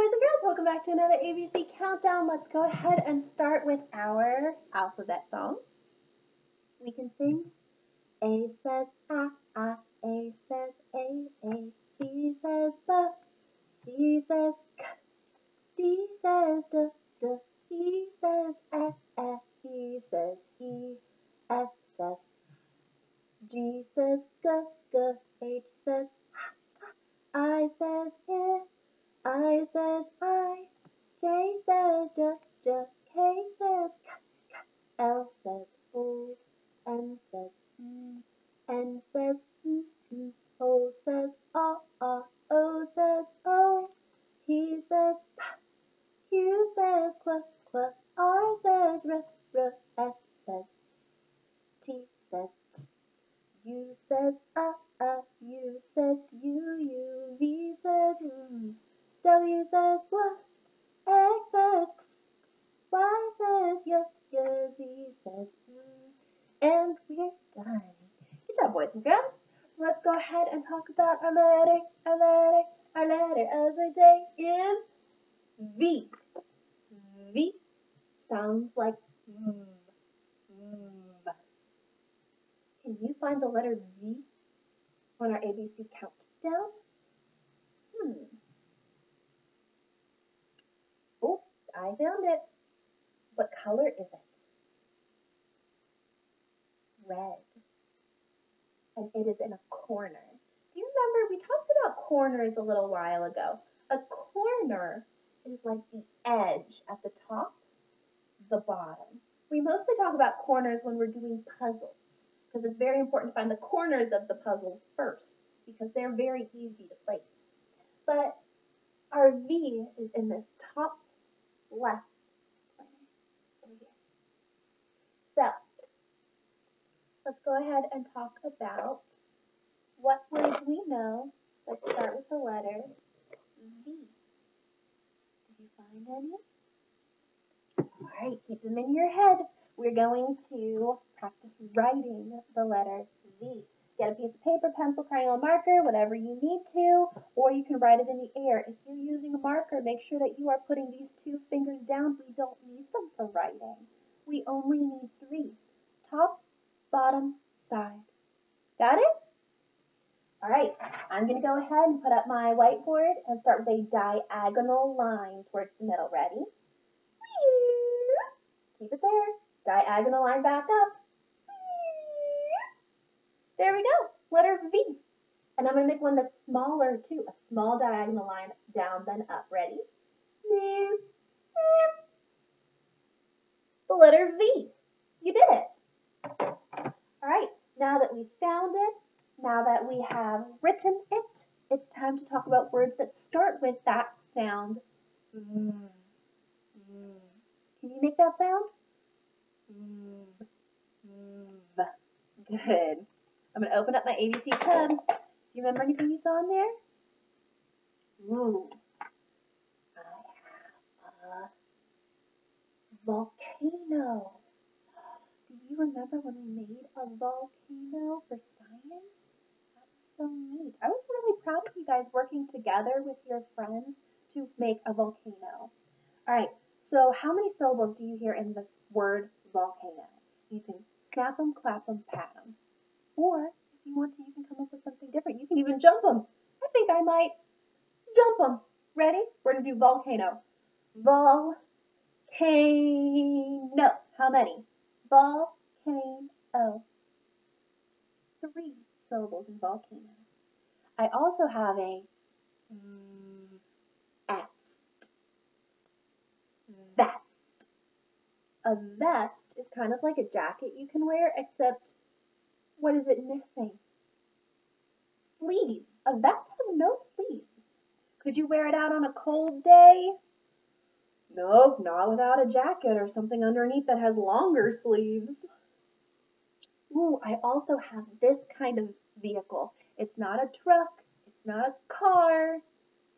boys and girls, welcome back to another ABC Countdown. Let's go ahead and start with our alphabet song. We can sing A says A, A, A says A, A, C says B, C says K, D says D, D, E says E, E, E says E, F says G says G, G, H says H, I says I. I says I, J says J, J, K says K, K, L says O, N says M, N says M, M, O says A, A, O says O, P says P, Q says Qu, Qu, R says R, R, S says T says T, U says A, A, U says U, U, V. Says what? X says Y says y, y, Z says mm, and we're done. Good job, boys and girls. Let's go ahead and talk about our letter. Our letter, our letter of the day is V. V sounds like mm, mm. Can you find the letter V on our ABC countdown? Hmm. I found it. What color is it? Red. And it is in a corner. Do you remember we talked about corners a little while ago? A corner is like the edge at the top, the bottom. We mostly talk about corners when we're doing puzzles because it's very important to find the corners of the puzzles first because they're very easy to place. But our V is in this top left So, let's go ahead and talk about what words we know Let's start with the letter V. Did you find any? All right, keep them in your head. We're going to practice writing the letter V. Get a piece of paper, pencil, crayon, marker, whatever you need to, or you can write it in the air. If you're using a marker, make sure that you are putting these two fingers down. We don't need them for writing. We only need three. Top, bottom, side. Got it? All right, I'm going to go ahead and put up my whiteboard and start with a diagonal line towards the middle. Ready? Keep it there. Diagonal line back up. There we go, letter V. And I'm going to make one that's smaller too, a small diagonal line down then up. Ready? The letter V. You did it. All right, now that we've found it, now that we have written it, it's time to talk about words that start with that sound. Can you make that sound? Mm. Mm. Mm. Good. I'm going to open up my ABC tub. Do you remember anything you saw in there? Ooh. I have a volcano. Do you remember when we made a volcano for science? That was so neat. I was really proud of you guys working together with your friends to make a volcano. All right, so how many syllables do you hear in the word volcano? You can snap them, clap them, pat them. Or if you want to, you can come up with something different. You can even jump them. I think I might jump them. Ready? We're going to do volcano. Volcano. How many? Volcano. Three syllables in volcano. I also have a mm, est. Vest. A vest is kind of like a jacket you can wear, except what is it missing? Sleeves. A vest has no sleeves. Could you wear it out on a cold day? Nope, not without a jacket or something underneath that has longer sleeves. Ooh, I also have this kind of vehicle. It's not a truck. It's not a car.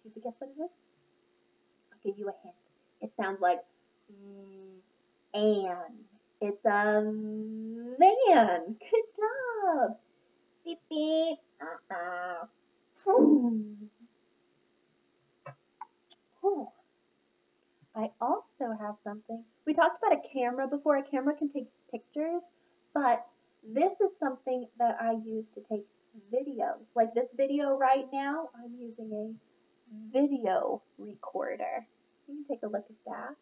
Do you guess what it is? I'll give you a hint. It sounds like mm, and. It's a van. Good job. Beep beep. Oh. I also have something. We talked about a camera before. A camera can take pictures, but this is something that I use to take videos. Like this video right now, I'm using a video recorder. So you can take a look at that.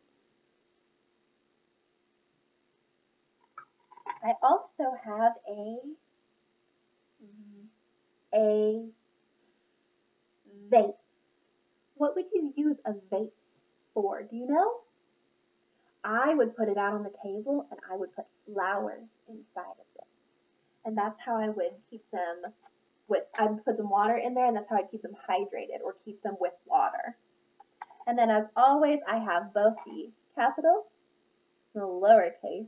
I also have a a vase. What would you use a vase for? Do you know? I would put it out on the table and I would put flowers inside of it. And that's how I would keep them with, I would put some water in there and that's how I'd keep them hydrated or keep them with water. And then as always, I have both the capital, and the lowercase.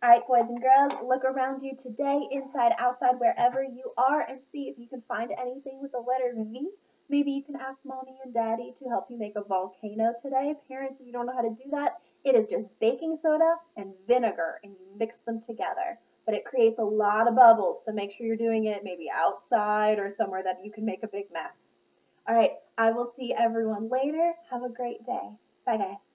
All right, boys and girls, look around you today, inside, outside, wherever you are, and see if you can find anything with the letter V. Maybe you can ask mommy and daddy to help you make a volcano today. Parents, if you don't know how to do that, it is just baking soda and vinegar, and you mix them together. But it creates a lot of bubbles, so make sure you're doing it maybe outside or somewhere that you can make a big mess. All right, I will see everyone later. Have a great day. Bye, guys.